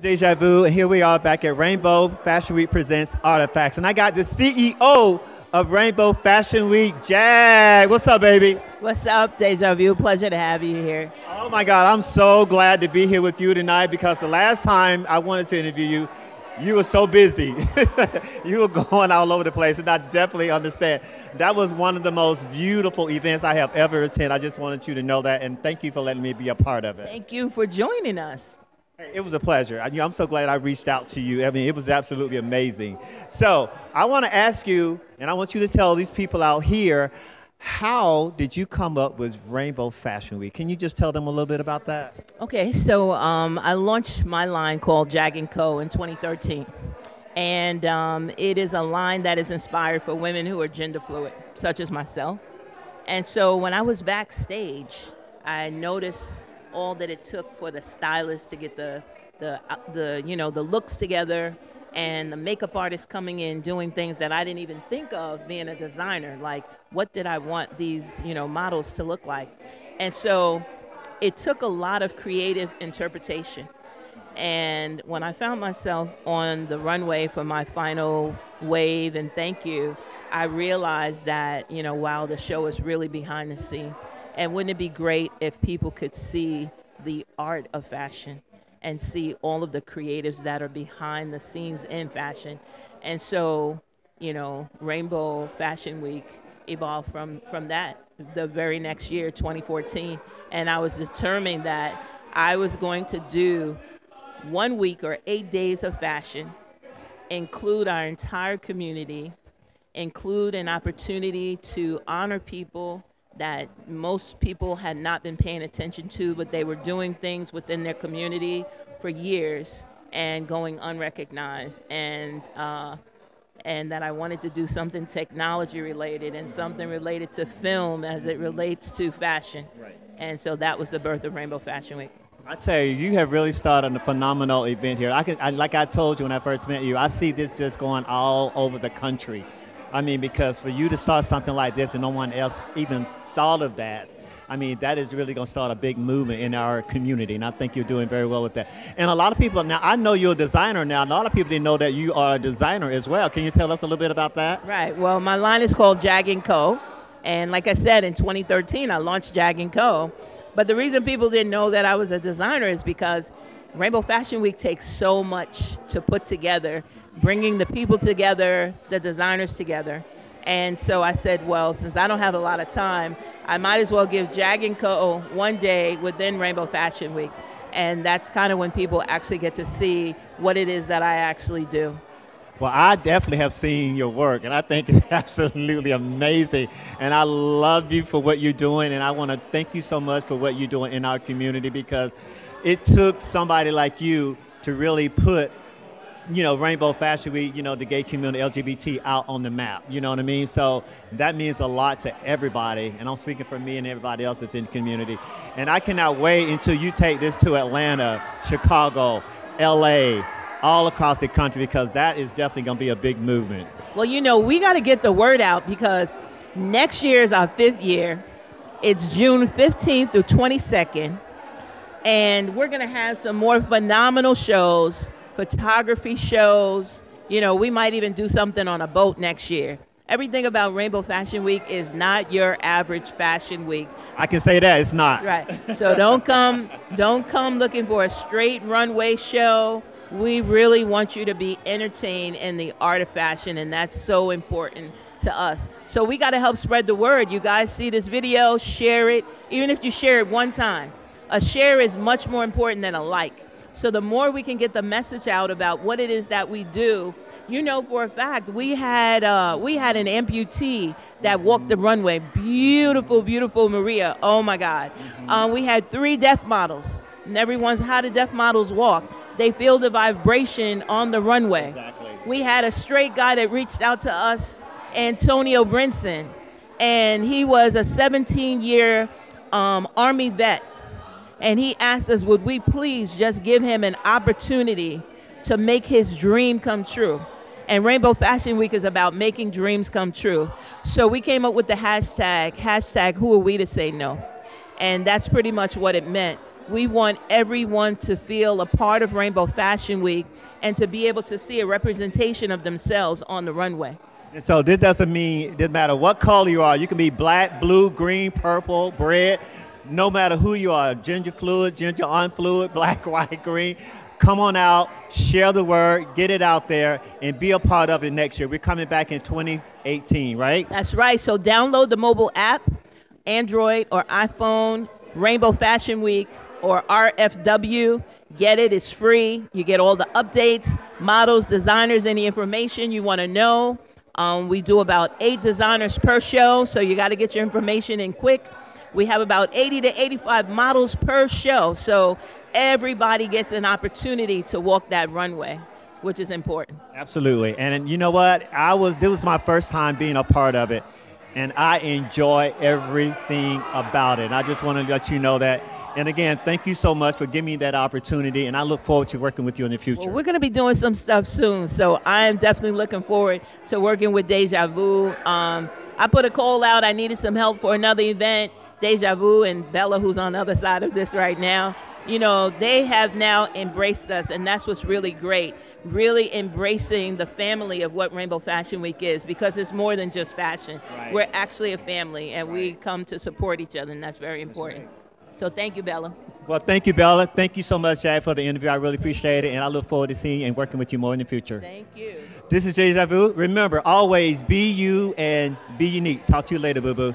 Deja Vu, and here we are back at Rainbow Fashion Week Presents Artifacts. And I got the CEO of Rainbow Fashion Week, Jag. What's up, baby? What's up, Deja Vu? Pleasure to have you here. Oh my God, I'm so glad to be here with you tonight because the last time I wanted to interview you, you were so busy. you were going all over the place, and I definitely understand. That was one of the most beautiful events I have ever attended. I just wanted you to know that, and thank you for letting me be a part of it. Thank you for joining us. It was a pleasure. I, am so glad I reached out to you. I mean, it was absolutely amazing. So I want to ask you, and I want you to tell these people out here, how did you come up with Rainbow Fashion Week? Can you just tell them a little bit about that? Okay, so um, I launched my line called Jag & Co. in 2013. And um, it is a line that is inspired for women who are gender fluid, such as myself. And so when I was backstage, I noticed all that it took for the stylist to get the the the you know the looks together and the makeup artist coming in doing things that I didn't even think of being a designer. Like what did I want these you know models to look like? And so it took a lot of creative interpretation. And when I found myself on the runway for my final wave and thank you I realized that you know wow the show is really behind the scene and wouldn't it be great if people could see the art of fashion and see all of the creatives that are behind the scenes in fashion? And so, you know, Rainbow Fashion Week evolved from, from that the very next year, 2014. And I was determined that I was going to do one week or eight days of fashion, include our entire community, include an opportunity to honor people that most people had not been paying attention to, but they were doing things within their community for years and going unrecognized. And uh, and that I wanted to do something technology related and something related to film as it relates to fashion. Right. And so that was the birth of Rainbow Fashion Week. I tell you, you have really started a phenomenal event here. I can, I, like I told you when I first met you, I see this just going all over the country. I mean, because for you to start something like this and no one else even thought of that, I mean, that is really going to start a big movement in our community, and I think you're doing very well with that. And a lot of people, now I know you're a designer now, a lot of people didn't know that you are a designer as well. Can you tell us a little bit about that? Right, well, my line is called Jag & Co., and like I said, in 2013, I launched Jag & Co., but the reason people didn't know that I was a designer is because Rainbow Fashion Week takes so much to put together, bringing the people together, the designers together. And so I said, well, since I don't have a lot of time, I might as well give Jag & Co. one day within Rainbow Fashion Week. And that's kind of when people actually get to see what it is that I actually do. Well, I definitely have seen your work, and I think it's absolutely amazing. And I love you for what you're doing, and I want to thank you so much for what you're doing in our community because it took somebody like you to really put you know, Rainbow Fashion Week, you know, the gay community, LGBT out on the map. You know what I mean? So that means a lot to everybody. And I'm speaking for me and everybody else that's in the community. And I cannot wait until you take this to Atlanta, Chicago, LA, all across the country because that is definitely going to be a big movement. Well, you know, we got to get the word out because next year is our fifth year. It's June 15th through 22nd. And we're going to have some more phenomenal shows photography shows. You know, we might even do something on a boat next year. Everything about Rainbow Fashion Week is not your average fashion week. I can say that it's not. Right. So don't come don't come looking for a straight runway show. We really want you to be entertained in the art of fashion and that's so important to us. So we got to help spread the word. You guys see this video, share it, even if you share it one time. A share is much more important than a like. So the more we can get the message out about what it is that we do, you know for a fact we had uh, we had an amputee that walked the runway. Beautiful, beautiful Maria. Oh my God. Mm-hmm. Um, we had three deaf models, and everyone's how do deaf models walk? They feel the vibration on the runway. Exactly. We had a straight guy that reached out to us, Antonio Brinson, and he was a 17 year um, Army vet and he asked us, would we please just give him an opportunity to make his dream come true? And Rainbow Fashion Week is about making dreams come true. So we came up with the hashtag, hashtag who are we to say no? And that's pretty much what it meant. We want everyone to feel a part of Rainbow Fashion Week and to be able to see a representation of themselves on the runway. And so this doesn't mean, it doesn't matter what color you are. You can be black, blue, green, purple, red, no matter who you are, gender fluid, gender unfluid, black, white, green. Come on out, share the word, get it out there, and be a part of it next year. We're coming back in 2018, right? That's right. So download the mobile app, Android or iPhone, Rainbow Fashion Week or RFW. Get it, it's free. You get all the updates, models, designers, any information you want to know. Um, we do about eight designers per show, so you got to get your information in quick. We have about 80 to 85 models per show, so everybody gets an opportunity to walk that runway, which is important. Absolutely. And you know what? I was this was my first time being a part of it, and I enjoy everything about it. And I just want to let you know that. And again, thank you so much for giving me that opportunity, and I look forward to working with you in the future. Well, we're going to be doing some stuff soon, so I am definitely looking forward to working with Deja Vu. Um, I put a call out. I needed some help for another event. Deja Vu and Bella, who's on the other side of this right now, you know, they have now embraced us, and that's what's really great. Really embracing the family of what Rainbow Fashion Week is because it's more than just fashion. Right. We're actually a family, and we come to support each other, and that's very important. So thank you, Bella. Well, thank you, Bella. Thank you so much, Jag, for the interview. I really appreciate it, and I look forward to seeing and working with you more in the future. Thank you. This is Deja Vu. Remember, always be you and be unique. Talk to you later, boo boo.